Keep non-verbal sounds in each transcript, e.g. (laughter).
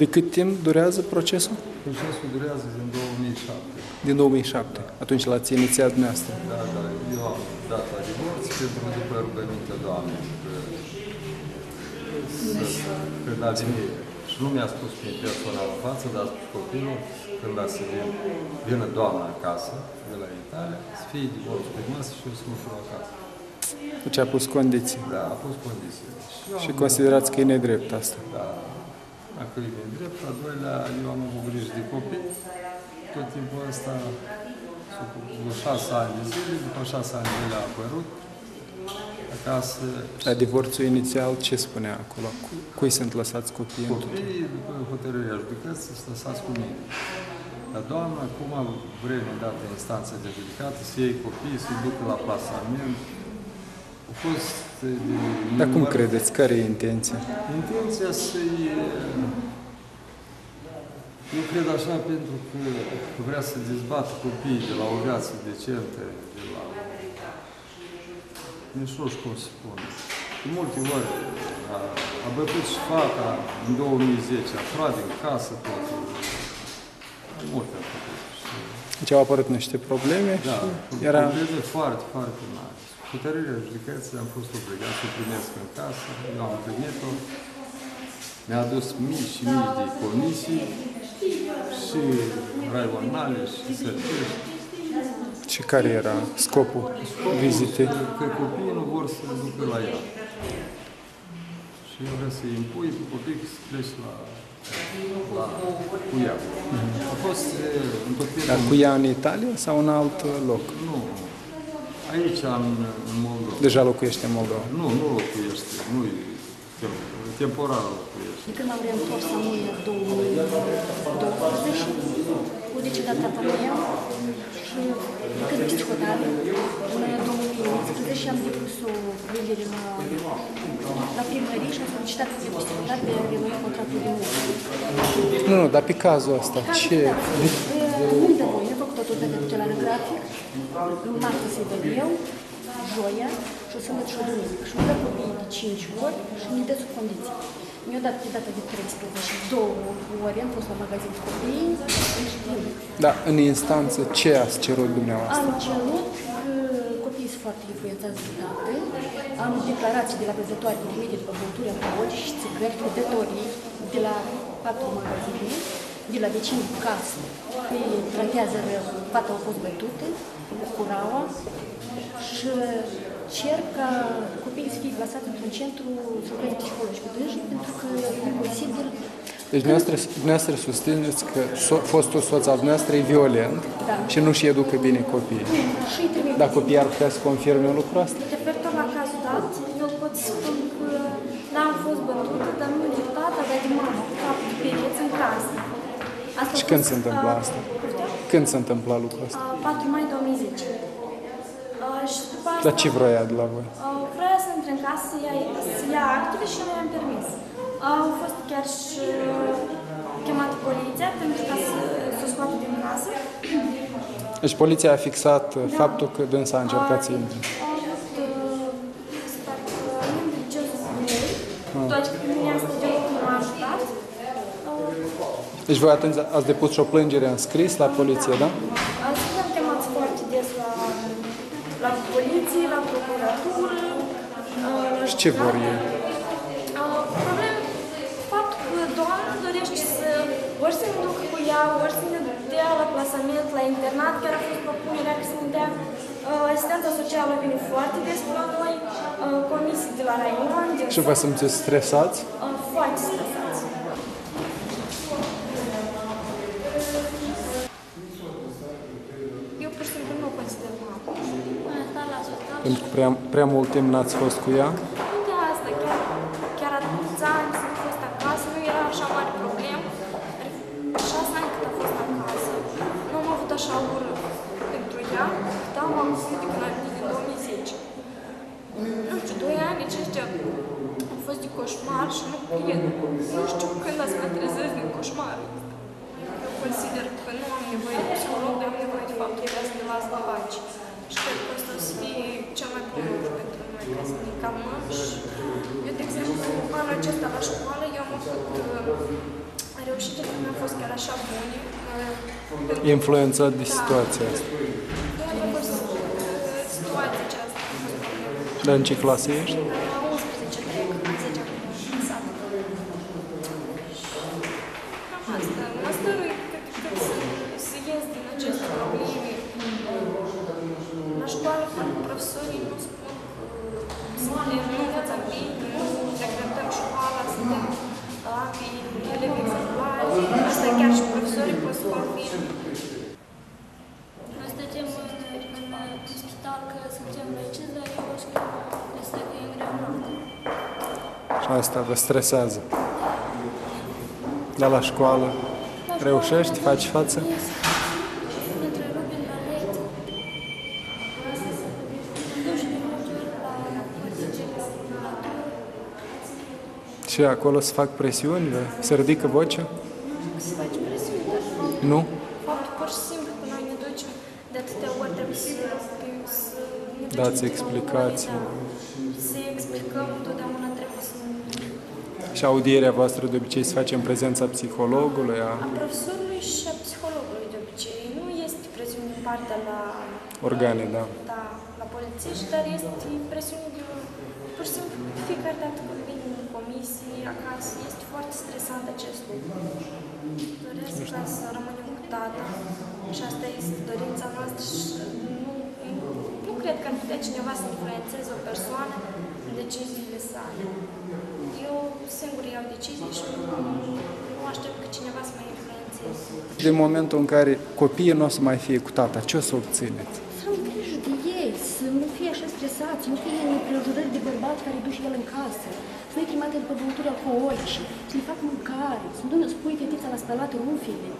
De cât timp durează procesul? Procesul durează din 2007. Din 2007. Atunci l-ați inițiat dumneavoastră. Da, da, eu am dat la divorț pentru după rugămintea Doamnei că, să, când a venit și nu mi-a spus mie personal în față, dar a spus copilul când a să vin, vină doamna acasă de la Italia, să fie divorț pe masă și eu să mă fiu acasă. Deci a pus condiții. Da, a pus condiții. Și, eu Și am- considerați că e nedrept asta. Da. Dacă e de drept, a doilea, eu am avut grijă de copii. Tot timpul ăsta, cu șase ani de zile, după șase ani de zile a apărut acasă. La divorțul inițial ce spunea acolo? Cu- Cui sunt lăsați copiii? în tot? Copiii, după hotărârea judecății, să lăsați cu mine. Dar doamna, acum vreme dată instanța de judecată, să iei copiii, să-i ducă la plasament. A fost de Dar cum număr- credeți? Care e intenția? Intenția să-i... Eu cred așa pentru că vrea să dezbată copiii de la o viață decentă, de la... Nu știu cum să spun. De multe ori a, a bătut și fata în 2010, a furat din casă totul. Multe a făcut. Și, Deci au apărut niște probleme da, și era... probleme foarte, foarte mari. Hotărârea judecății am fost obligat să o primesc în casă, eu am primit-o. Mi-a adus mii și mii de comisii și raionale și sărcești. Și care era scopul vizitei? Că, că copiii nu vor să ducă la ea. Și eu vreau să-i impui pe copii să pleci la, la cu ea. A fost e, în tot timpul... Dar cu ea în Italia sau în alt loc? Nu. Aici, în, în Moldova. Deja locuiește în Moldova. Nu, nu locuiește. Nu e tem- temporar locuiește. De când am reîntors în 2012, cu decedat tata meu și de când psihodat, în 2011 am depus o plângere la, la primărie și am solicitat de psihodat de a renunța contractul de muncă. Nu, nu, dar pe cazul ăsta, ce... Unde (laughs) voi? Ne-a făcut totul de tutelar grafic, martă să-i dăm eu, joia și o sâmbătă și o duminică. Și mi-a dat copiii de 5 ori și mi-i dă sub condiții. Mi-a dat pe data de 13, două ori am fost la magazin cu copiii și timp. Da, în instanță, ce ați cerut dumneavoastră? Am cerut că copiii sunt foarte influențați de date. Am declarații de la vânzătoare de medii după băuturi, alcooli și țigări, cădătorii de la patru magazine, de la vecini cu casă. Îi tratează rău. Fata a fost bătută cu curaua și cer ca copiii să fie plasați într-un centru să lucreze psihologi cu dânsii, pentru că e posibil Deci dumneavoastră, dumneavoastră susțineți că so, fostul soț al dumneavoastră e violent Da. și nu-și educă bine copiii. și îi trimite Dar copiii ar putea să confirme lucrul ăsta? Referitor la cazul dat, eu pot să spun că da, am fost bătută, dar nu de tata, dar de mama, cu capul de pereți în casă. Asta a Și când fost, se întâmplă uh, asta? poftim? Când se întâmpla lucrul ăsta? Uh, 4 mai 2010. Uh, și după asta, Dar ce vroia de la voi? Uh, vrea să intre în casă, să ia, să ia actele și eu nu i-am permis. Uh, au fost chiar și uh, chemat poliția pentru ca să, să o scoată din casă. Deci poliția a fixat uh, faptul că dânsa a încercat să intre. Au avut, uh, se pare că membrii Joseph Mary, toate că pe mine asta de nu m-a ajutat. Uh, Deci voi atunci ați depus și o plângere în scris la poliție, da? Azi am chemat foarte des la, la poliție, la procuratură. uh, la Și ce vor ei? Uh, Problema, faptul că doamna dorește să ori să ne ducă cu ea, ori să ne dea la plasament, la internat, chiar a fost propunerea că să ne dea uh, asistența socială vine foarte des la noi, uh, comisii de la Raion, de Și vă simțiți stresați? uh, foarte stresați. Prea, prea mult timp n-ați fost cu ea? Ca să ne calmăm și... Eu, de exemplu, anul acesta la școală, eu am avut uh, și cei care nu au fost chiar așa buni. uh, Influențat de situația asta. Chiar a fost uh, situația aceasta. Dar în ce clasă ești? Noi suntem în, în spital că suntem răciți, dar eu știu că este că e greu noapte. Și asta vă stresează. Dar la școală reușești, faci față? Ne întrerupem la lecții. Nu știu de multe ori la părțile la Și acolo se fac presiuni, vă- se ridică vocea? Nu? faptul pur și simplu că noi ne ducem de atâtea ori trebuie să, să ne ducem Dați într-o explicații. oră, da. Să explicăm, întotdeauna trebuie să... Și audierea voastră de obicei se face în prezența psihologului, a A profesorului și a psihologului de obicei. Nu este presiune din partea la, organe, da. da, la polițiști, dar este presiune de pur și simplu fiecare dată când vin în comisii, acasă, este foarte stresant acest lucru. Doresc ca să rămânem cu tata și asta este dorința noastră și nu, nu, nu cred că ar putea cineva să influențeze o persoană în deciziile sale. Eu singur iau decizii și nu, nu aștept că cineva să mă influențeze. De momentul în care copiii nu o să mai fie cu tata, ce o să obțineți? Să am grijă de ei, să nu fie așa stresați, nu fie în prejurări de bărbat care duce el în casă, să nu-i trimite după băuturi alcoolice, să-i fac mâncare, să nu spui fetița la spălat rufele,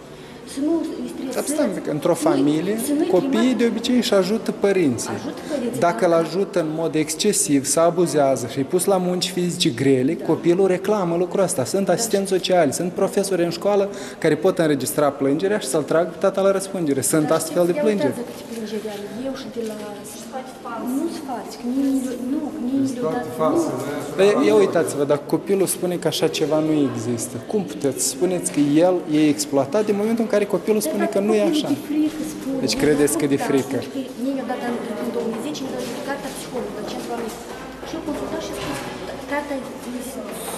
să nu îi stresezi. Stai un pic, într-o să nu-i- familie, să nu-i copiii trimite- de obicei își ajută părinții. Ajută părinții, Dacă da. îl ajută în mod excesiv, să abuzează și îi pus la munci fizice grele, copilul reclamă lucrul ăsta. Sunt asistenți sociali, sunt profesori în școală care pot înregistra plângerea și să-l tragă pe tata la răspundere. Sunt Dar astfel de știți, ia plângeri. uitați câte plângeri am eu și de la... Scoate fals. Nu-ți faci, că nimeni, nu, nimeni Toate deodată, false, nu. Ei, ia uitați-vă, dacă copilul spune că așa ceva nu există, cum puteți? Spuneți că el e exploatat din momentul în care copilul spune că nu e așa. De frică spune. Deci credeți că de Da, frică? Deci că mie mi-a dat în în 2010, mi-a dat judecata psiholog la centru amic. Și eu consultat și spus, tata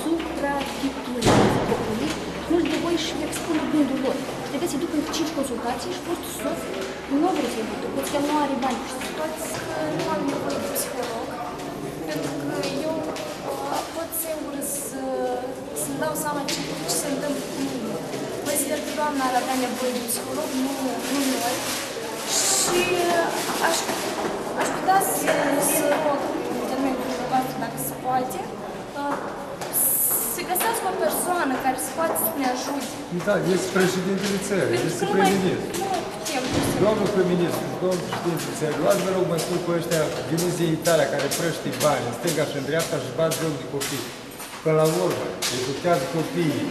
supraficturează copiii, nu-și de voi și expun gândul lor. Și trebuie să-i duc în 5 consultații și fost soț nu vreau să-i duc, pentru că el nu are bani. toți că nu am nevoie de psiholog, pentru că eu uh, pot singur să, să-mi dau seama ce, ce se întâmplă cu mine. Consider că doamna ar avea nevoie de psiholog, nu, nu noi. Și uh, aș, aș putea să, să rog intermediul dumneavoastră, dacă se poate, uh, să găsească o persoană care să poate să ne ajute. Da, este președintele țării, Pentru este că nu mai, Domnul prim-ministru, domnul președinte țării, luați vă rog măsuri cu ăștia veniți din Italia care prăște bani în stânga și în dreapta și bat joc de copii. Până la urmă, educează copiii.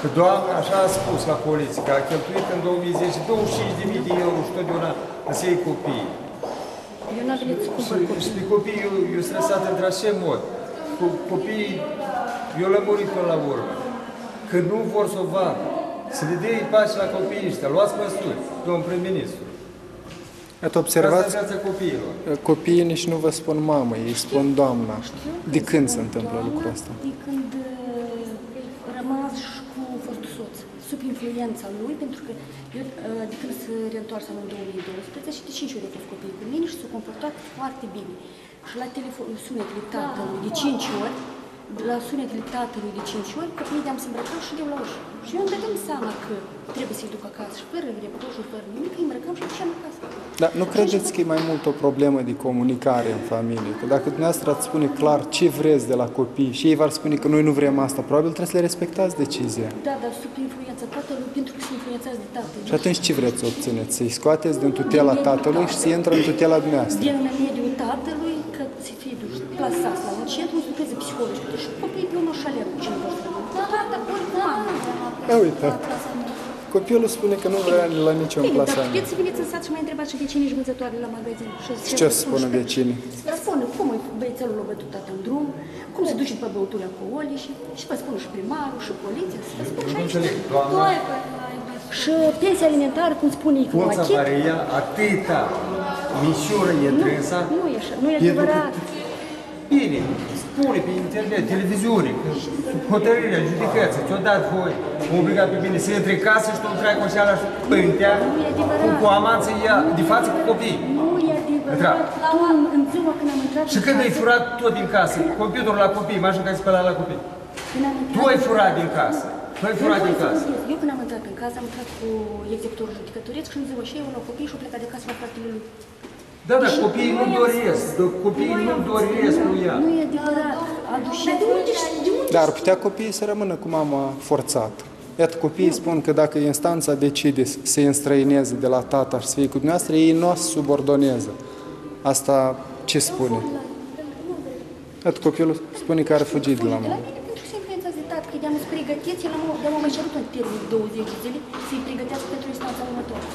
Că doamna așa a spus la poliție, că a cheltuit în 2010 25.000 de euro și totdeauna să iei copiii. Eu n-am venit să cumpăr Și, copii. și de copii eu, eu stresat într-așa mod. Cu, copiii, eu lămurit până la urmă. Că nu vor să o vadă. Să le dea pași la copiii ăștia. Luați măsuri, domn prim-ministru. Ați Asta observați? e viața copiilor. Copiii nici nu vă spun mamă, ei spun doamna. De când se întâmplă Doamna, lucrul ăsta? De când uh, rămas și cu fostul soț, sub influența lui, pentru că eu, uh, de când se reîntoarse anul 2012, și de 5 ori au fost copii cu mine și s-au comportat foarte bine. Și la telefon, sunetele tatălui de 5 ori, la sunetele tatălui de 5 ori, copiii de-am se îmbrăcau și de la ușă. Și eu îmi dădeam seama că trebuie să-i duc acasă și fără reproșuri, fără nimic, îi îmbrăcam și îi duceam acasă. Dar nu credeți că e mai mult o problemă de comunicare în familie? Că dacă dumneavoastră ați spune clar ce vreți de la copii și ei v-ar spune că noi nu vrem asta, probabil trebuie să le respectați decizia. Da, dar sub influența tatălui, pentru că sunt influențați de tatăl. Și atunci ce vreți să obțineți? Să-i scoateți din tutela tatălui și să intră în tutela dumneavoastră. din mediul tatălui, că să fie duși, plasați la un centru, să lucreze psihologi. Și copiii pe unul șalea cu cine vor să rămână. Da, da, da, ori cu mama. Ia uite, copilul spune că nu vrea la niciun Bine, dar plasament. puteți să veniți în sat și mai întrebați și vecinii și vânzătoare la magazin. Și ce să spună vecinii? Să răspundă, cum e băieța cățelul l-a bătut tata în drum, cum se duce după băutura alcoolice și, și vă spun și primarul, și poliția, să vă spun și Nu aici. înțeleg, doamna, Doi pe la Și pensia alimentară, cum spune că Poța achit, Maria, atâta mișură e nu, trânsa. nu e așa, nu e Pentru că- adevărat. Bine, spune pe internet, televiziune, că hotărârea, judecății, ți-o dat voi, m-a obligat pe mine să intri în casă și tu îmi tragi cu așa și pântea, Nu e adevărat. cu, cu amanță ea de față cu copii. Nu e Intra. adevărat. Tu în, în ziua când am intrat Și în când ai casă, furat tot din casă, computerul la copii, mașina care spăla la copii, când am tu intrat ai în furat casă- din casă. Tu ai Eu furat din vreau să casă. vă zic, Eu când am intrat în casă, am intrat cu executorul judecătoresc și în ziua și eu la copii și au plecat de casă la fratele lui. Da, dar copiii nu doresc, dar copiii nu doresc cu ea. Nu e adevărat. A dus și de unde știi? De unde Dar ar putea copiii să rămână cu mama forțată. Iată, copiii spun că dacă instanța decide să se înstrăineze de la tata și să fie cu dumneavoastră, ei nu o să subordoneze. Asta ce spune? Iată, copilul spune că are fugit de la De la mama. mine pentru să influențează de tată, că de-am pregătit, el am, de-am mai cerut în termen de 20 de zile să-i pregătească pentru instanța următoare.